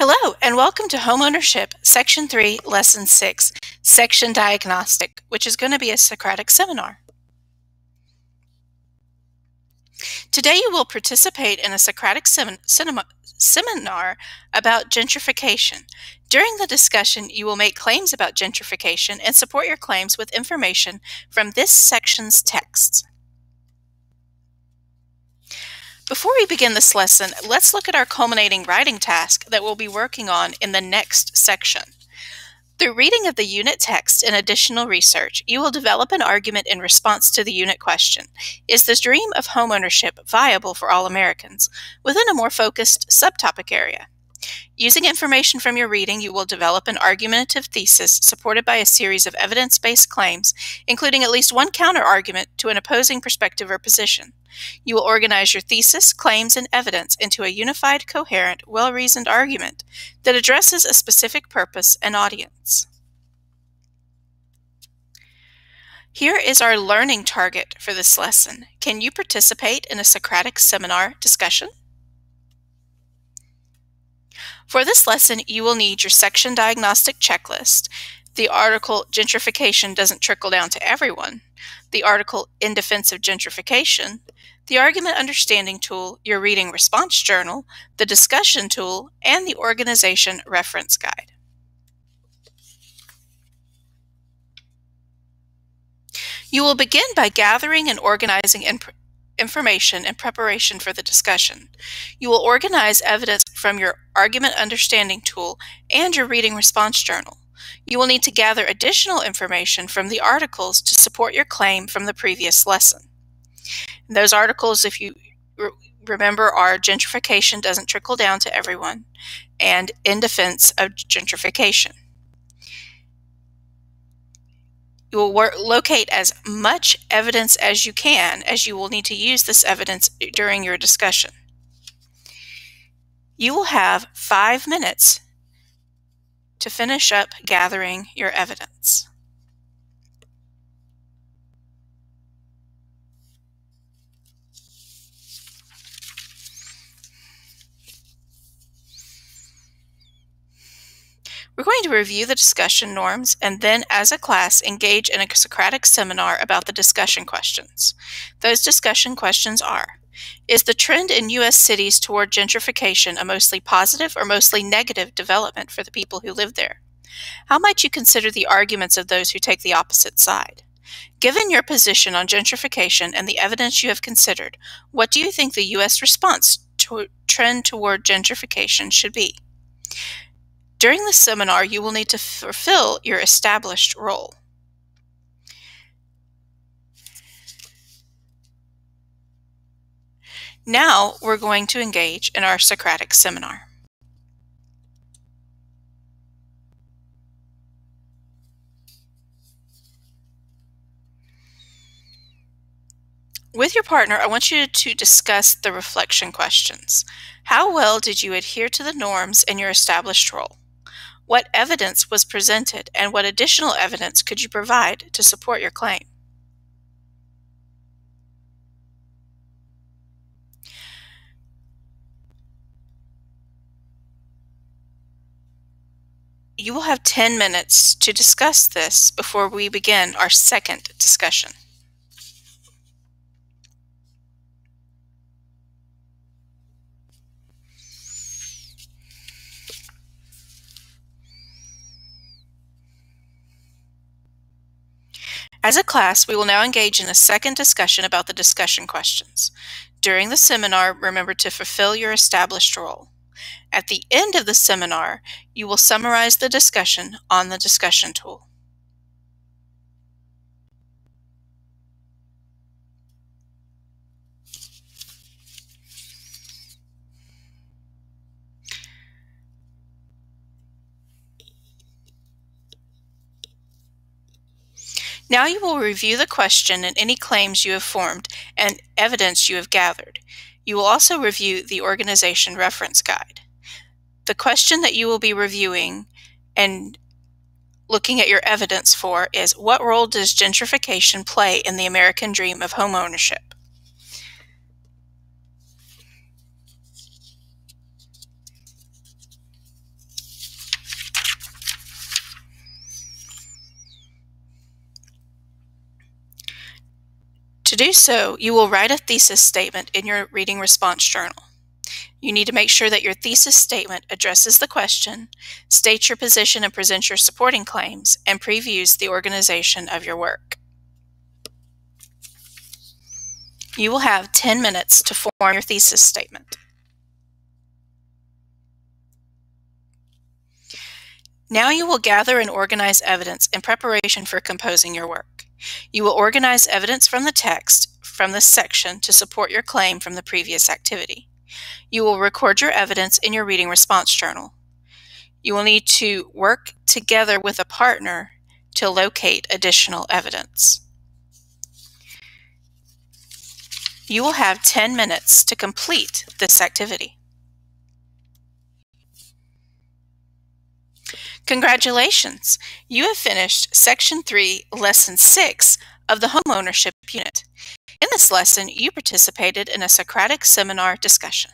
Hello, and welcome to Homeownership, Section 3, Lesson 6, Section Diagnostic, which is going to be a Socratic seminar. Today you will participate in a Socratic sem seminar about gentrification. During the discussion, you will make claims about gentrification and support your claims with information from this section's texts. Before we begin this lesson, let's look at our culminating writing task that we'll be working on in the next section. Through reading of the unit text and additional research, you will develop an argument in response to the unit question Is the dream of homeownership viable for all Americans? within a more focused subtopic area. Using information from your reading, you will develop an argumentative thesis supported by a series of evidence based claims, including at least one counterargument to an opposing perspective or position. You will organize your thesis, claims, and evidence into a unified, coherent, well reasoned argument that addresses a specific purpose and audience. Here is our learning target for this lesson. Can you participate in a Socratic seminar discussion? For this lesson, you will need your section diagnostic checklist, the article Gentrification Doesn't Trickle Down to Everyone, the article In Defense of Gentrification, the Argument Understanding Tool, your Reading Response Journal, the Discussion Tool, and the Organization Reference Guide. You will begin by gathering and organizing information in preparation for the discussion. You will organize evidence from your Argument Understanding tool and your Reading Response Journal. You will need to gather additional information from the articles to support your claim from the previous lesson. Those articles, if you re remember, are Gentrification Doesn't Trickle Down to Everyone and In Defense of Gentrification. You will work, locate as much evidence as you can, as you will need to use this evidence during your discussion. You will have five minutes to finish up gathering your evidence. Going to review the discussion norms and then, as a class, engage in a Socratic seminar about the discussion questions. Those discussion questions are Is the trend in U.S. cities toward gentrification a mostly positive or mostly negative development for the people who live there? How might you consider the arguments of those who take the opposite side? Given your position on gentrification and the evidence you have considered, what do you think the U.S. response to trend toward gentrification should be? During the seminar, you will need to fulfill your established role. Now we're going to engage in our Socratic seminar. With your partner, I want you to discuss the reflection questions. How well did you adhere to the norms in your established role? What evidence was presented and what additional evidence could you provide to support your claim? You will have 10 minutes to discuss this before we begin our second discussion. As a class, we will now engage in a second discussion about the discussion questions. During the seminar, remember to fulfill your established role. At the end of the seminar, you will summarize the discussion on the discussion tool. Now you will review the question and any claims you have formed and evidence you have gathered. You will also review the organization reference guide. The question that you will be reviewing and looking at your evidence for is what role does gentrification play in the American dream of homeownership? To do so, you will write a thesis statement in your reading response journal. You need to make sure that your thesis statement addresses the question, states your position and presents your supporting claims, and previews the organization of your work. You will have 10 minutes to form your thesis statement. Now you will gather and organize evidence in preparation for composing your work. You will organize evidence from the text from this section to support your claim from the previous activity. You will record your evidence in your reading response journal. You will need to work together with a partner to locate additional evidence. You will have 10 minutes to complete this activity. Congratulations! You have finished Section 3, Lesson 6 of the Homeownership Unit. In this lesson, you participated in a Socratic seminar discussion.